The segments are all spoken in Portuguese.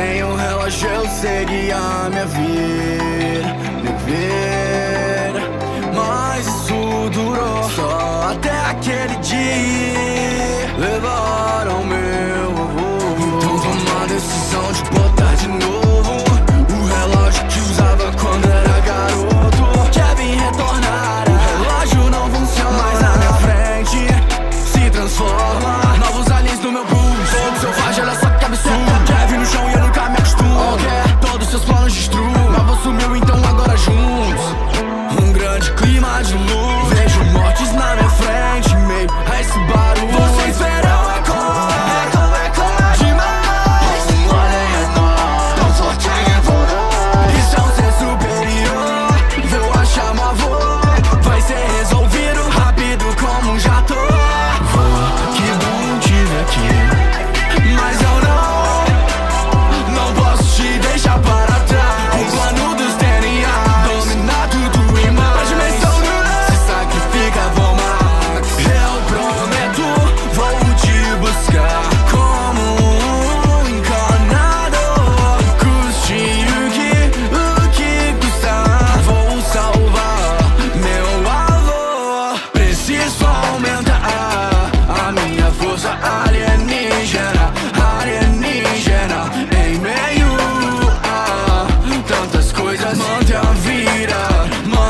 Sem um relógio eu seria minha vida, dever. Mas isso durou só até aquele dia. Levaram meu voo, Então toma a decisão de botar de novo o relógio que usava quando era garoto. Kevin retornara. O relógio não funciona mais na minha frente. Se transforma.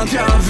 down, down.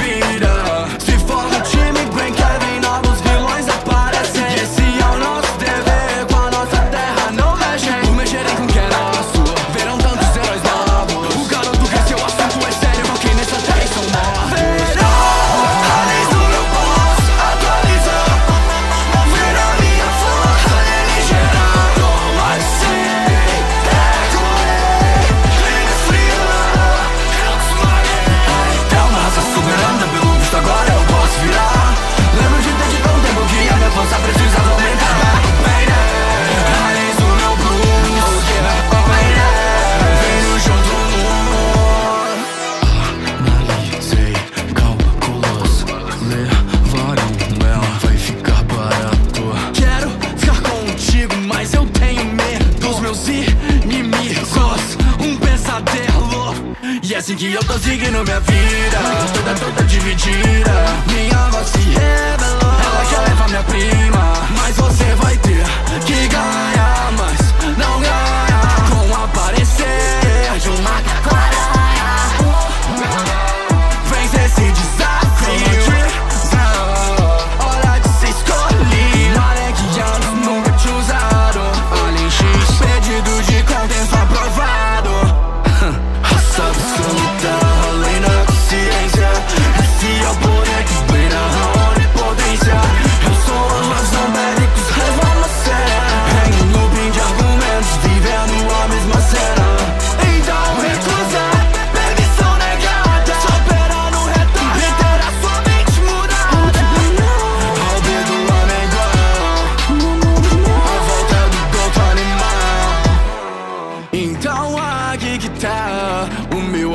que eu tô seguindo minha vida. Toda, é toda dividida.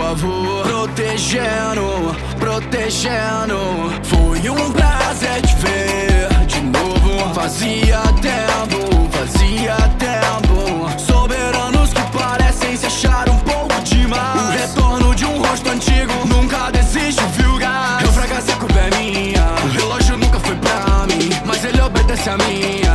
favor. Protegendo, protegendo. Foi um prazer te ver de novo. Fazia tempo, fazia tempo. Soberanos que parecem se achar um pouco demais. O retorno de um rosto antigo nunca desiste, viu, gás? Eu fracassei, a é culpa é minha. O relógio nunca foi pra mim, mas ele obedece a mim.